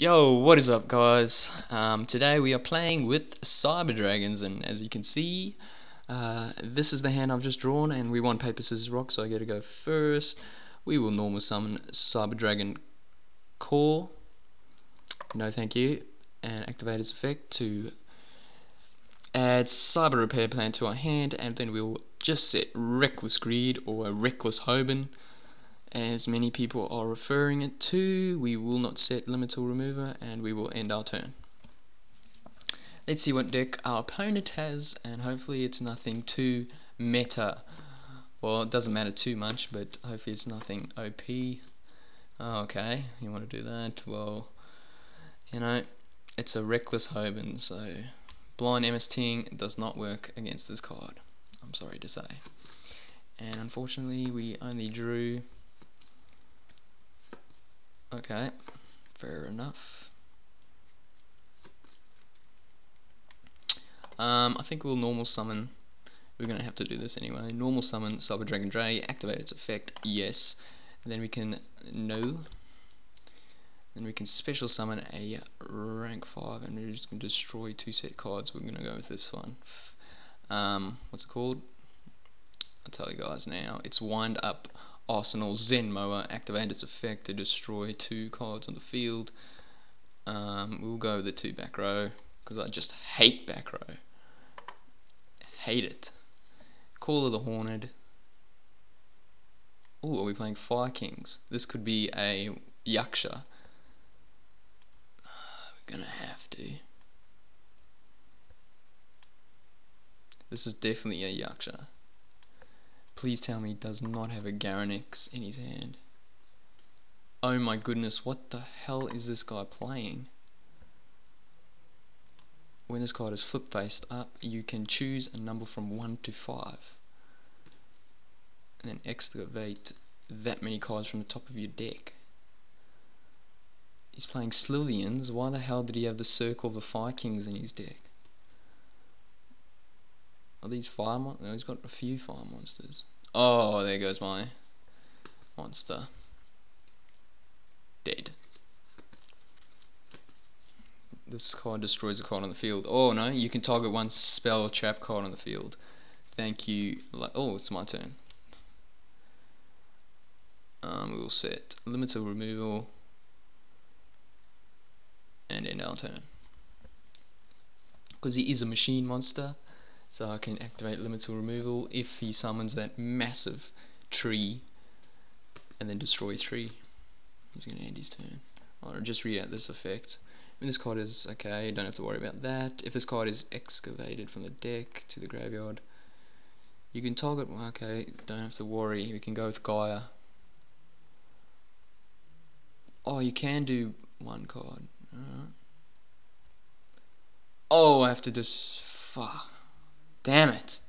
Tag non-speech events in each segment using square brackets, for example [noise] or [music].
Yo, what is up, guys? Um, today we are playing with Cyber Dragons, and as you can see, uh, this is the hand I've just drawn, and we want paper, scissors, rock, so I get to go first. We will normal summon Cyber Dragon Core. No, thank you. And activate its effect to add Cyber Repair Plan to our hand, and then we'll just set Reckless Greed or Reckless Hoban as many people are referring it to, we will not set Limiter Removal and we will end our turn. Let's see what deck our opponent has and hopefully it's nothing too meta. Well, it doesn't matter too much, but hopefully it's nothing OP. Okay, you want to do that? Well, you know, it's a Reckless Hoban, so Blind MSTing does not work against this card. I'm sorry to say. And unfortunately, we only drew Okay, fair enough. Um, I think we'll normal summon. We're going to have to do this anyway. Normal summon Cyber Dragon Drei, activate its effect, yes. And then we can, no. Then we can special summon a rank 5 and we're just going to destroy two set cards. We're going to go with this one. Um, what's it called? I'll tell you guys now. It's Wind Up Arsenal Zenmaioh activate its effect to destroy two cards on the field. Um, we'll go the two back row because I just hate back row. Hate it. Call of the Haunted. Oh, are we playing Fire Kings? This could be a Yaksha. we're gonna have to. This is definitely a Yaksha. Please tell me he does not have a Garunix in his hand. Oh my goodness, what the hell is this guy playing? When this card is flip faced up, you can choose a number from 1 to 5. And then excavate that many cards from the top of your deck. He's playing Sylvans. Why the hell did he have the Circle of the Fire Kings in his deck? Are these fire monsters? No, he's got a few fire monsters. Oh, there goes my monster. Dead. This card destroys a card on the field. Oh no, you can target one spell trap card on the field. Thank you. Oh, it's my turn. Um, we will set limiter removal and end our turn. Because he is a machine monster, so I can activate limiter removal if he summons that massive tree and then destroys tree. He's going to end his turn. I'll just read out this effect. When this card is okay, don't have to worry about that. If this card is excavated from the deck to the graveyard, you can target, okay, don't have to worry, we can go with Gaia. Oh, you can do one card. Oh, I have to just, fuck. Damn it.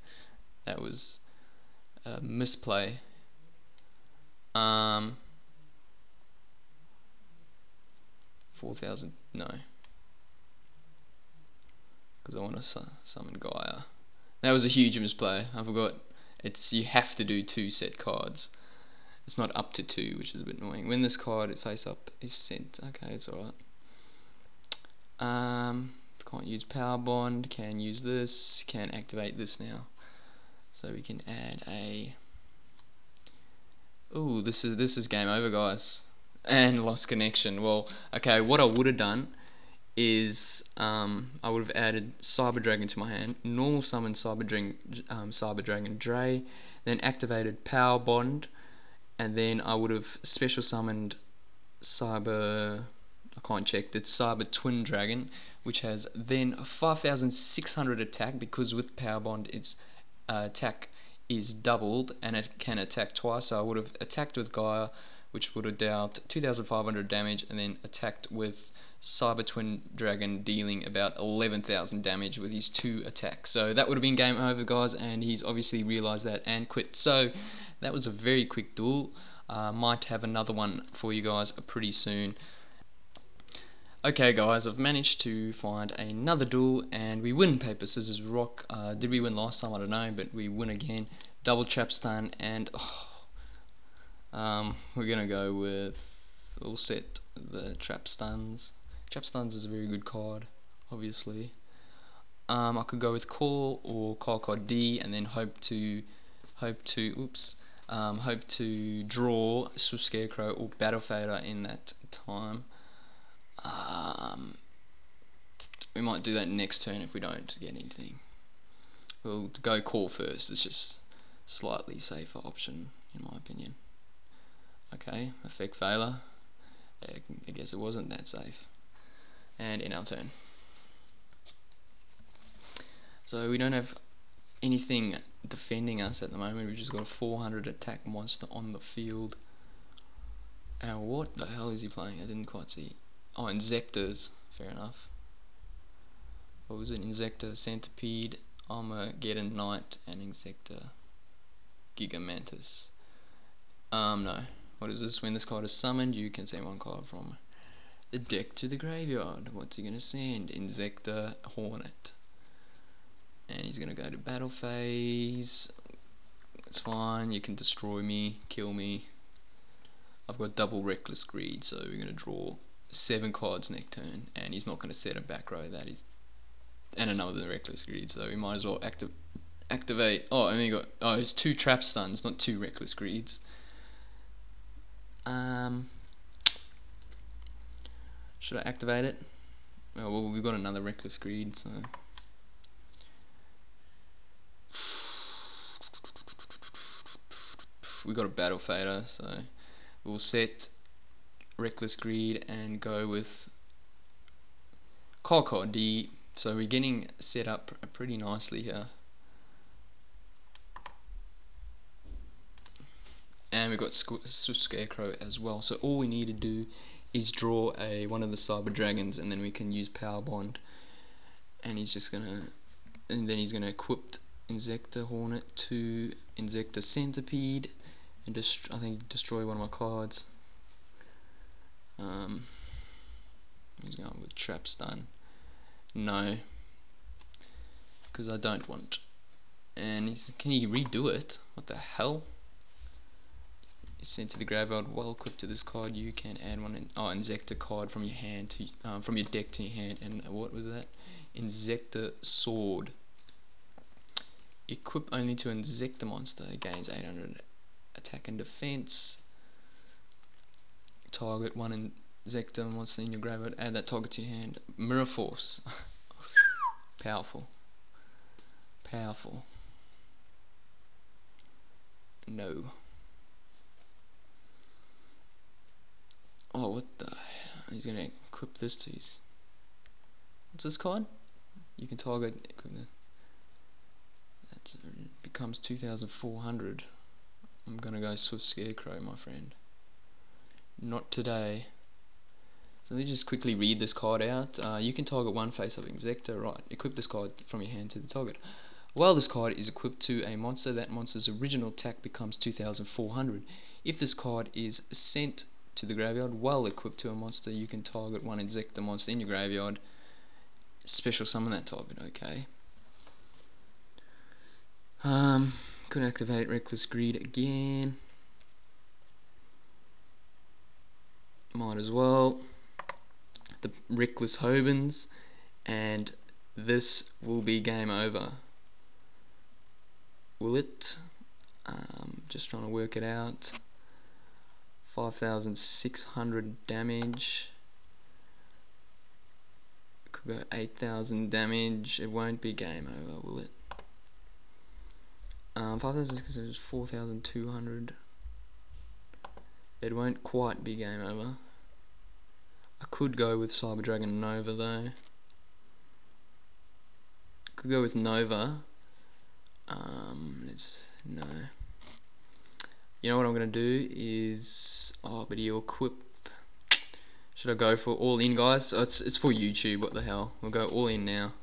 That was a misplay. Um, 4,000, no. Because I want to su summon Gaia. That was a huge misplay. I forgot. It's You have to do two set cards. It's not up to two, which is a bit annoying. When this card face up is sent, okay, it's alright. Um, can't use power bond, can use this, can activate this now. So we can add a Ooh, this is this is game over guys. And lost connection. Well, okay, what I would have done is um, I would have added Cyber Dragon to my hand, normal summon Cyber Dragon, um, Cyber Dragon Drei, then activated Power Bond, and then I would have special summoned Cyber I can't check, it's Cyber Twin Dragon, which has then 5600 attack because with Power Bond its uh, attack is doubled and it can attack twice. So I would have attacked with Gaia, which would have dealt 2500 damage, and then attacked with Cyber Twin Dragon, dealing about 11,000 damage with his two attacks. So that would have been game over, guys, and he's obviously realized that and quit. So that was a very quick duel. Uh, might have another one for you guys pretty soon. Okay guys, I've managed to find another duel and we win paper, scissors, rock. Uh, did we win last time? I don't know, but we win again. Double trap stun and oh, um, we're gonna go with, we'll set the trap stuns Trap Stuns is a very good card, obviously. Um, I could go with core or core Card D and then hope to hope to oops um, hope to draw Swift Scarecrow or Battle Fader in that time. Um, we might do that next turn if we don't get anything. We'll go call first. It's just slightly safer option in my opinion. Okay, effect failure. I guess it wasn't that safe. And in our turn. So we don't have anything defending us at the moment. We've just got a 400 attack monster on the field. And what the hell is he playing? I didn't quite see. Oh, Inzektor's. Fair enough. What was it? Inzektor, Centipede, Armageddon Knight, and Inzektor, Gigamantis. Um, no. What is this? When this card is summoned, you can send one card from the deck to the graveyard. What's he gonna send? Inzektor, Hornet and he's gonna go to battle phase. That's fine. You can destroy me, kill me. I've got double reckless greed, so we're gonna draw seven cards next turn, and he's not gonna set a back row. That is, and another reckless greed. So we might as well active activate. Oh, I mean, got oh, it's two trap stuns, not two reckless greeds. Um, should I activate it? Oh, well, we've got another reckless greed, so. [sighs] we got a battle fader, so we'll set reckless greed and go with Call D. So we're getting set up pretty nicely here. And we've got Scarecrow as well. So all we need to do is draw a one of the Cyber Dragons, and then we can use Power Bond. And he's just gonna, and then he's gonna equip Inzektor Hornet to Inzektor Centipede, and just I think destroy one of my cards. Um, he's going with Trap Stun. No, because I don't want. And he's, can you redo it? What the hell? It's sent to the graveyard. Well equipped to this card, you can add one. In, oh, Inzektor card from your hand to um, from your deck to your hand. And what was that? Inzektor Sword. Equip only to Inzektor monster. Gains 800 attack and defense. Target one in Zector monster in your graveyard, add that target to your hand. Mirror Force. [laughs] Powerful. Powerful. No. Oh, what the? He's gonna equip this to his. What's this card? You can target equipment. That becomes 2,400. I'm gonna go Swift Scarecrow, my friend. Not today. So let me just quickly read this card out. Uh, you can target one face of Inzektor, right. Equip this card from your hand to the target. While this card is equipped to a monster, that monster's original attack becomes 2400. If this card is sent to the graveyard while equipped to a monster, you can target one Inzektor monster in your graveyard. Special summon that target, okay. Um, could activate Reckless Greed again. Might as well. The Reckless Hobans. And this will be game over. Will it? Um, just trying to work it out. 5,600 damage. Could go 8,000 damage. It won't be game over, will it? Um, 5,600 is 4,200. It won't quite be game over. I could go with Cyber Dragon Nova though. Could go with Nova. Um, let's no. You know what I'm gonna do is oh, but he'll equip. Should I go for all in, guys? Oh, it's it's for YouTube. What the hell? We'll go all in now.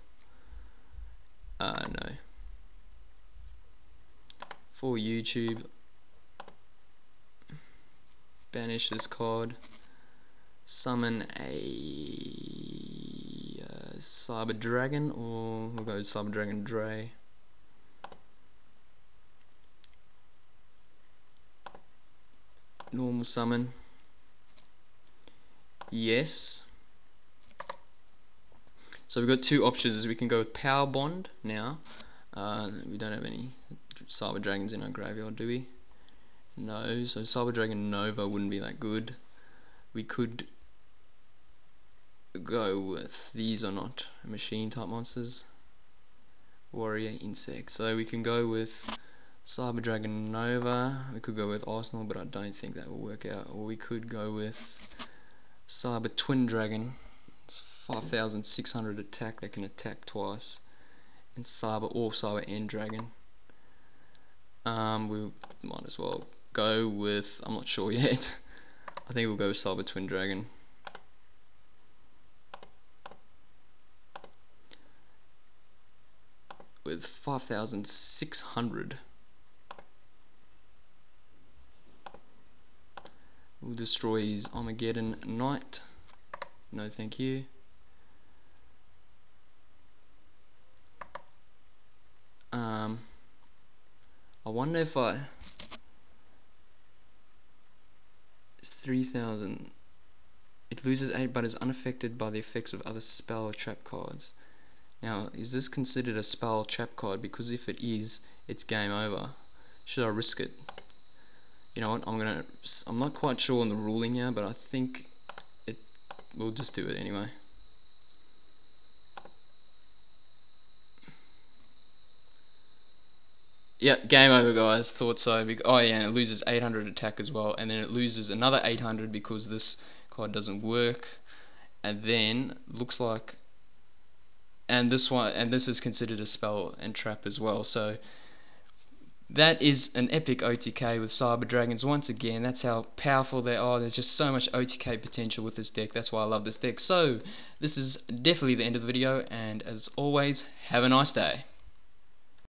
Uh, no for YouTube banish this card summon a uh, Cyber Dragon or we'll go Cyber Dragon Drei normal summon yes So we've got two options. We can go with Power Bond now. Uh, we don't have any Cyber Dragons in our graveyard, do we? No, so Cyber Dragon Nova wouldn't be that good. We could go with these are not machine type monsters. Warrior Insect. So we can go with Cyber Dragon Nova. We could go with Arsenal, but I don't think that will work out. Or we could go with Cyber Twin Dragon. It's 5,600 attack. They can attack twice. And Cyber or Cyber End Dragon. Um, we might as well go with. I'm not sure [laughs] yet. I think we'll go with Cyber Twin Dragon. With 5,600. We'll destroy his Armageddon Knight. No thank you. Um, I wonder if I... It's 3,000. It loses 8 but is unaffected by the effects of other spell or trap cards. Now, is this considered a spell trap card? Because if it is, it's game over. Should I risk it? you know what, I'm gonna, I'm not quite sure on the ruling here, but I think it, we'll just do it anyway. Yeah, game over, guys. Thought so. Oh, yeah, and it loses 800 attack as well, and then it loses another 800 because this card doesn't work, and then looks like, and this one, and this is considered a spell and trap as well. So that is an epic OTK with Cyber Dragons once again. That's how powerful they are. There's just so much OTK potential with this deck. That's why I love this deck. So, this is definitely the end of the video, and as always, have a nice day.